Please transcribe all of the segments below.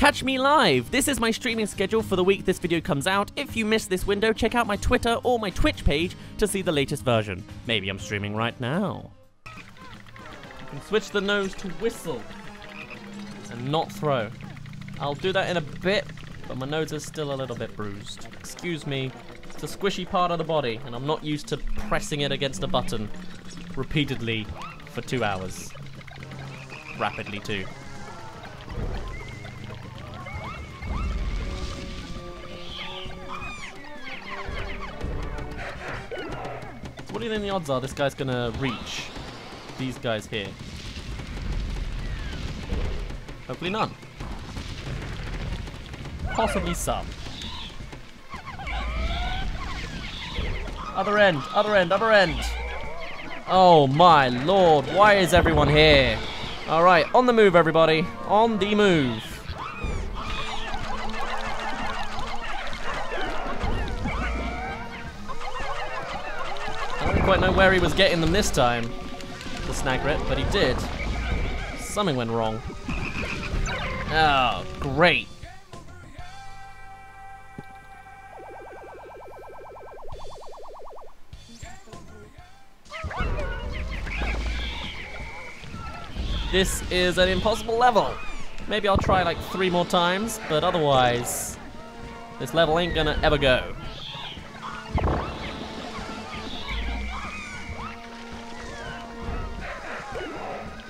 Catch me live! This is my streaming schedule for the week this video comes out. If you missed this window, check out my Twitter or my Twitch page to see the latest version. Maybe I'm streaming right now. You can switch the nose to whistle and not throw. I'll do that in a bit, but my nose is still a little bit bruised. Excuse me, it's a squishy part of the body, and I'm not used to pressing it against a button repeatedly for two hours. Rapidly, too. What do you think the odds are this guy's gonna reach these guys here? Hopefully none. Possibly some. Other end, other end, other end. Oh my lord, why is everyone here? Alright, on the move everybody. On the move. Where he was getting them this time, the Snagret, but he did. Something went wrong. Oh, great. This is an impossible level. Maybe I'll try like three more times, but otherwise, this level ain't gonna ever go.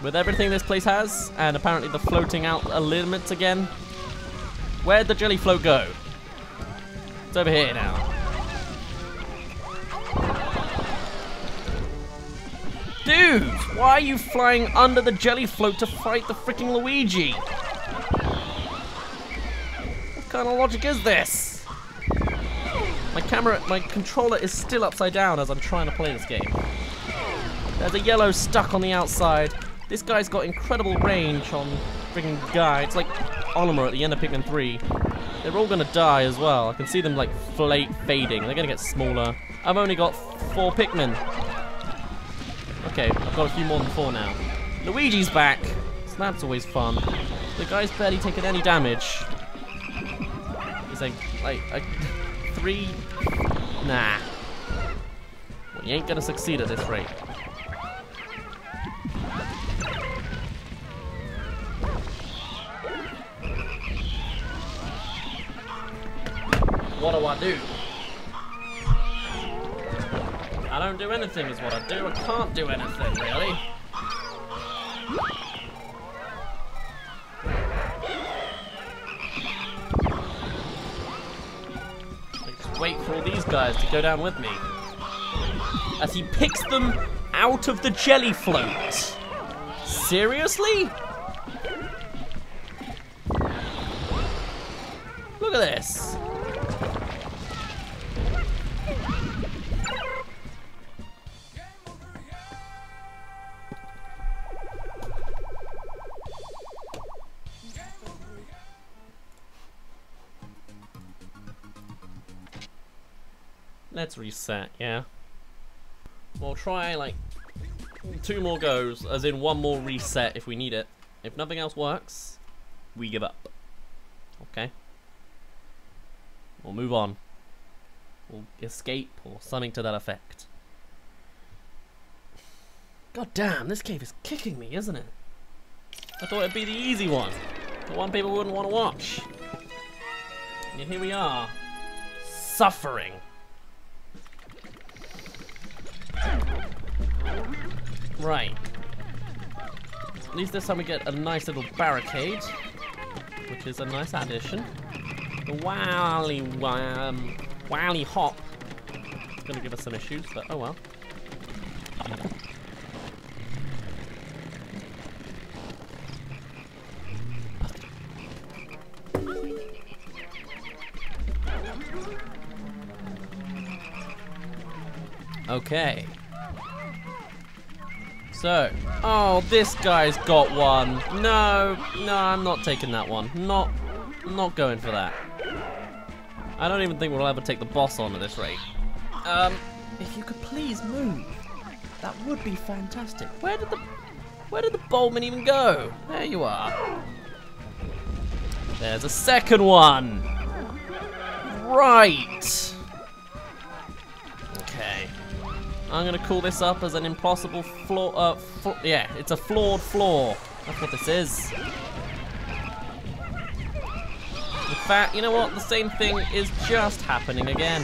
With everything this place has, and apparently the floating out limits again, where'd the jelly float go? It's over here now. Dude, why are you flying under the jelly float to fight the freaking Luigi? What kind of logic is this? My camera, my controller is still upside down as I'm trying to play this game. There's a yellow stuck on the outside. This guy's got incredible range on freaking guy. It's like Olimar at the end of Pikmin 3. They're all gonna die as well. I can see them like flate fading. They're gonna get smaller. I've only got four Pikmin. Okay, I've got a few more than four now. Luigi's back. So that's always fun. The guy's barely taken any damage. He's like, like, like three. Nah. Well, you ain't gonna succeed at this rate. What do I do? I don't do anything is what I do. I can't do anything, really. Wait for all these guys to go down with me. As he picks them out of the jelly float. Seriously? Look at this. Let's reset, yeah. We'll try like two more goes, as in one more reset if we need it. If nothing else works, we give up. Okay? We'll move on. We'll escape or something to that effect. God damn, this cave is kicking me, isn't it? I thought it'd be the easy one. The one people wouldn't want to watch. And here we are. Suffering. Right. At least this time we get a nice little barricade, which is a nice addition. The wally um, Wollyhop. It's gonna give us some issues, but oh well. Okay. So, oh, this guy's got one. No, no, I'm not taking that one. Not, not going for that. I don't even think we'll ever take the boss on at this rate. Um, if you could please move, that would be fantastic. Where did the, where did the Bowman even go? There you are. There's a second one. Right. I'm gonna call this up as an impossible floor. Uh, fl yeah, it's a flawed floor. That's what this is. In fact, you know what? The same thing is just happening again.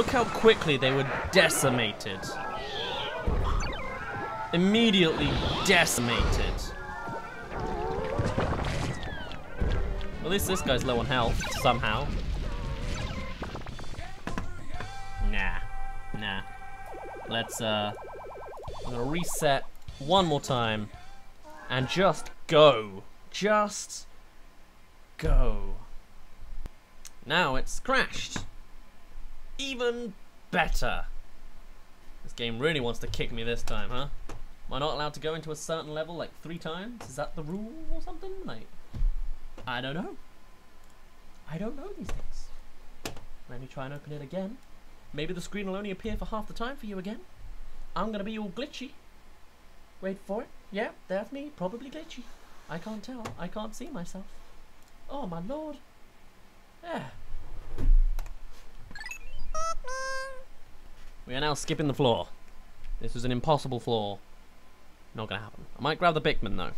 Look how quickly they were decimated. Immediately decimated. At least this guy's low on health, somehow. Nah. Nah. Let's, uh... I'm gonna reset one more time. And just go. Just... Go. Now it's crashed even better. This game really wants to kick me this time, huh? Am I not allowed to go into a certain level like three times? Is that the rule or something? Like, I don't know. I don't know these things. Let me try and open it again. Maybe the screen will only appear for half the time for you again. I'm gonna be all glitchy. Wait for it. Yeah, that's me. Probably glitchy. I can't tell. I can't see myself. Oh my lord. Yeah. We are now skipping the floor. This is an impossible floor. Not gonna happen. I might grab the Pikmin though.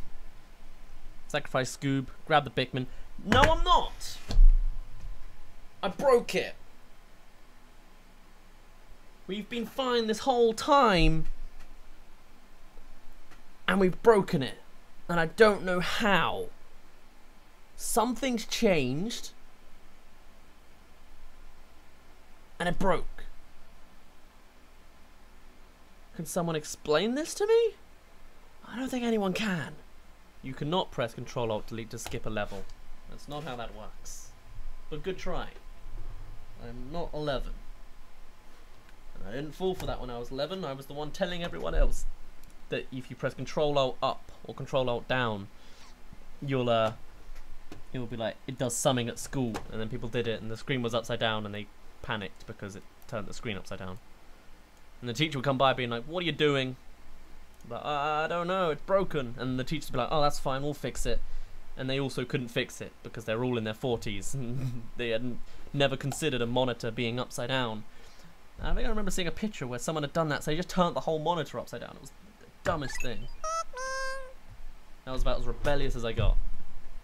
Sacrifice Scoob, grab the Pikmin. No, I'm not! I broke it! We've been fine this whole time. And we've broken it. And I don't know how. Something's changed. And it broke. Can someone explain this to me? I don't think anyone can. You cannot press Control Alt Delete to skip a level. That's not how that works. But good try. I'm not 11. And I didn't fall for that when I was 11. I was the one telling everyone else that if you press Control Alt up or Control Alt down, you'll uh, will be like it does something at school, and then people did it, and the screen was upside down, and they panicked because it turned the screen upside down. And the teacher would come by being like, what are you doing? Like, I don't know, it's broken. And the teacher would be like, oh, that's fine, we'll fix it. And they also couldn't fix it because they're all in their 40s. they had never considered a monitor being upside down. I think I remember seeing a picture where someone had done that, so they just turned the whole monitor upside down. It was the dumbest thing. That was about as rebellious as I got.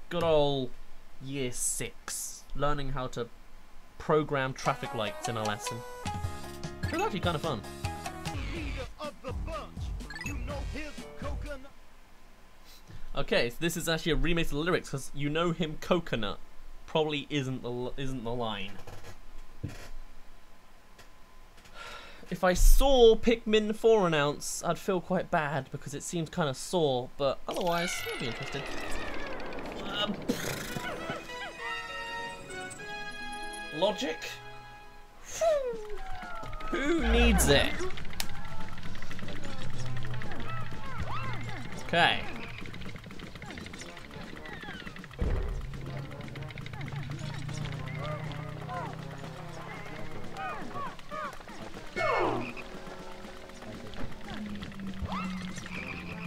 Good old year six. Learning how to program traffic lights in a lesson. It was actually kind of fun. Okay, so this is actually a remix of the lyrics because you know him coconut probably isn't the isn't the line. If I saw Pikmin 4 announce, I'd feel quite bad because it seems kind of sore, but otherwise, I'd be interested. Um, logic? Who needs it? Okay.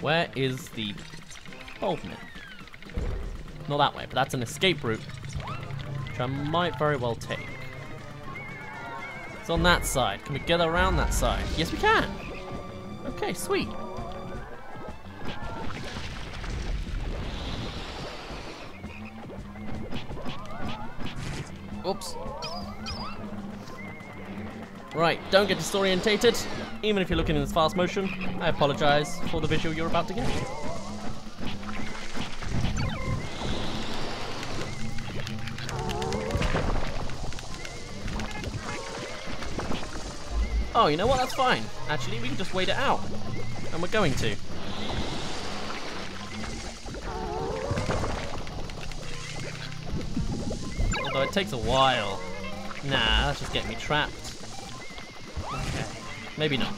Where is the Boldman? Not that way, but that's an escape route, which I might very well take. It's on that side. Can we get around that side? Yes, we can. Okay, sweet. Oops. Right, don't get disorientated. Even if you're looking in this fast motion, I apologize for the visual you're about to get. Oh, you know what? That's fine. Actually, we can just wait it out. And we're going to. It takes a while. Nah, that's just getting me trapped. Okay. Maybe not.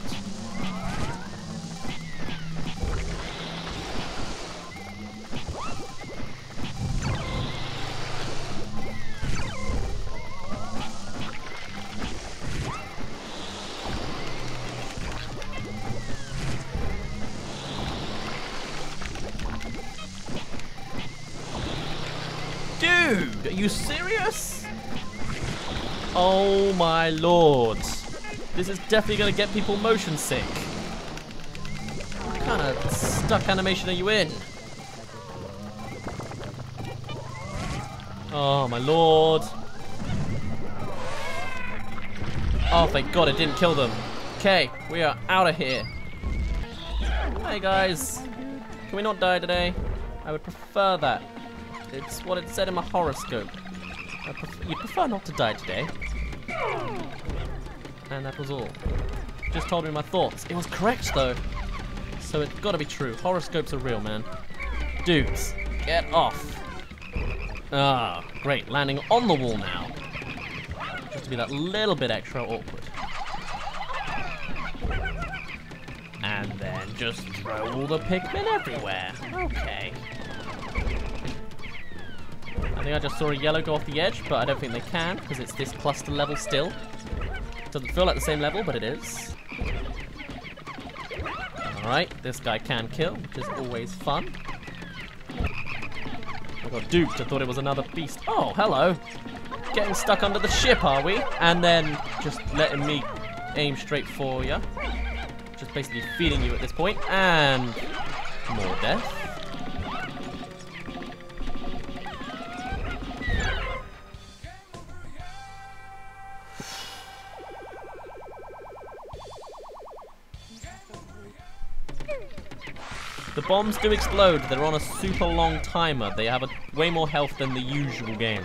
My lord. This is definitely going to get people motion sick. What kind of stuck animation are you in? Oh my lord. Oh, thank god it didn't kill them. Okay, we are out of here. Hey guys. Can we not die today? I would prefer that. It's what it said in my horoscope. Pref you prefer not to die today. And that was all. Just told me my thoughts. It was correct though. So it's gotta be true. Horoscopes are real, man. Dudes, get off. Ah, great. Landing on the wall now. Just to be that little bit extra awkward. And then just throw all the Pikmin everywhere. Okay. I think I just saw a yellow go off the edge, but I don't think they can, because it's this cluster level still. Doesn't feel like the same level, but it is. Alright, this guy can kill, which is always fun. I got duped, I thought it was another beast. Oh, hello. Getting stuck under the ship, are we? And then just letting me aim straight for you. Just basically feeding you at this point. And more death. Bombs do explode. They're on a super long timer. They have a, way more health than the usual game.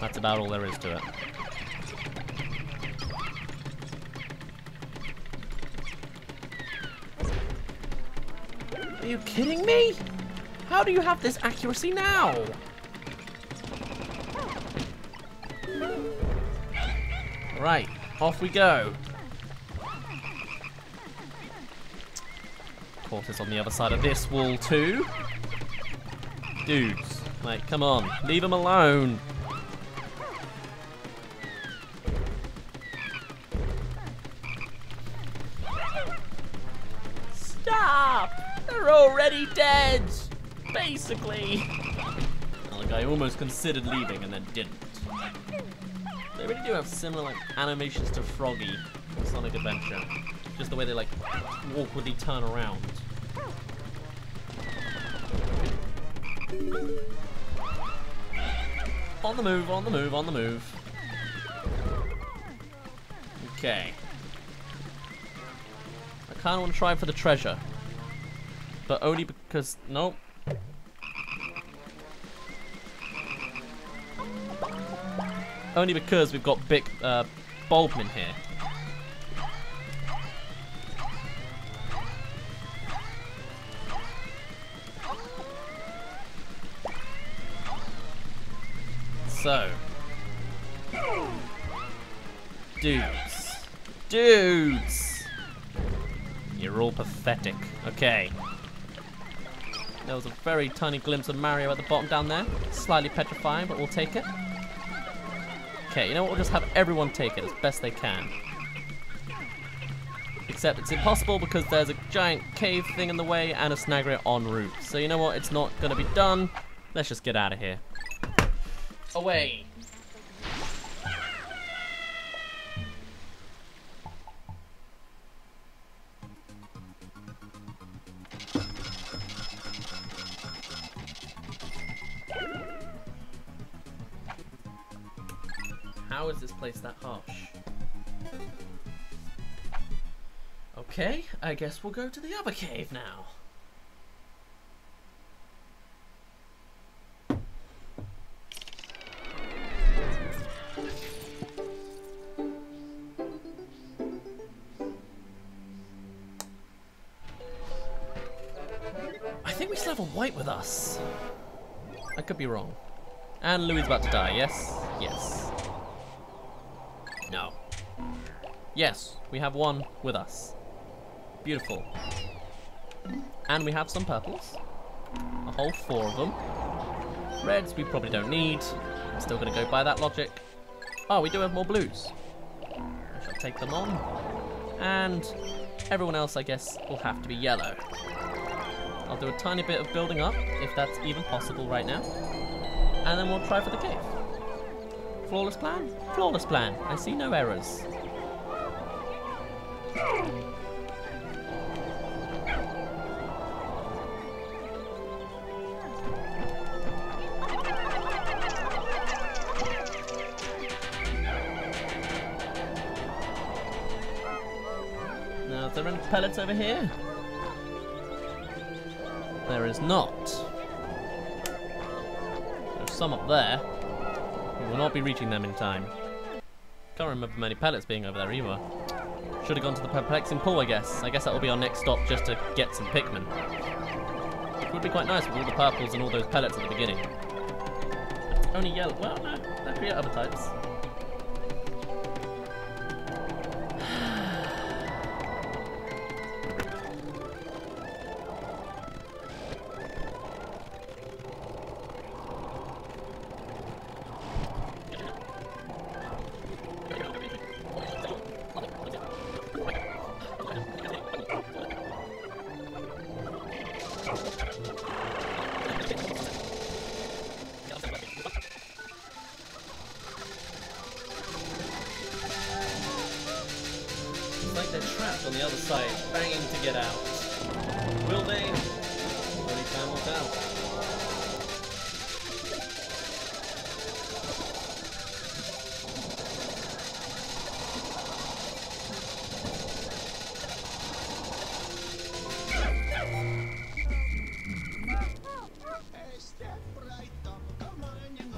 That's about all there is to it. Are you kidding me? How do you have this accuracy now? Right, off we go. Porter's on the other side of this wall too. Dudes, like, come on, leave him alone. Stop! They're already dead! Basically. Like, I almost considered leaving and then didn't. They really do have similar like animations to Froggy from Sonic Adventure. Just the way they like awkwardly turn around. On the move, on the move, on the move. Okay. I kind of want to try for the treasure. But only because... Nope. Only because we've got big uh, Bulbmin here. So. Dudes. Dudes! You're all pathetic. Okay. There was a very tiny glimpse of Mario at the bottom down there. Slightly petrifying, but we'll take it. Okay, you know what? We'll just have everyone take it as best they can. Except it's impossible because there's a giant cave thing in the way and a Snagret en route. So you know what? It's not going to be done. Let's just get out of here away. How is this place that harsh? Okay, I guess we'll go to the other cave now. Have a white with us. I could be wrong. And Louis about to die, yes? Yes. No. Yes, we have one with us. Beautiful. And we have some purples. A whole four of them. Reds we probably don't need. I'm still to go by that logic. Oh, we do have more blues. I shall take them on. And everyone else, I guess, will have to be yellow. I'll do a tiny bit of building up, if that's even possible right now. and then we'll try for the cave. Flawless plan? Flawless plan. I see no errors. Now, is there any pellets over here? There is not. There's some up there. We will not be reaching them in time. Can't remember many pellets being over there either. Should have gone to the perplexing pool, I guess. I guess that will be our next stop just to get some Pikmin. It would be quite nice with all the purples and all those pellets at the beginning. Only yellow. Well, no, there could other types. Side, banging to get out. Will they? Only time will tell.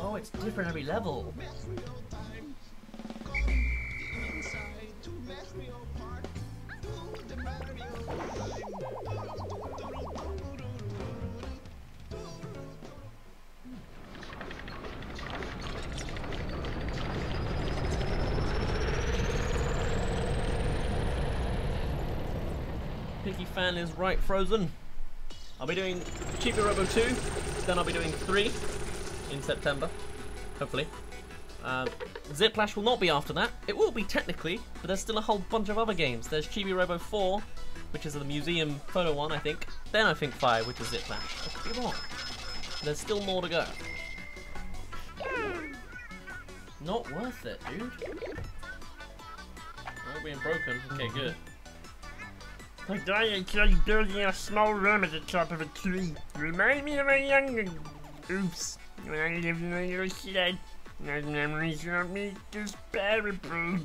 Oh, it's different every level. Piggy fan is right frozen. I'll be doing Chibi Robo 2, then I'll be doing 3 in September, hopefully. Uh, Ziplash will not be after that. It will be technically, but there's still a whole bunch of other games. There's Chibi Robo 4, which is the museum photo one, I think. Then I think 5, which is Ziplash. I could be wrong. There's still more to go. Not worth it, dude. Oh, being broken. Okay, good. I tried building a small room at the top of a tree. Remind me of my young... Oops. When I lived in a little shed. Those memories don't make this bearable.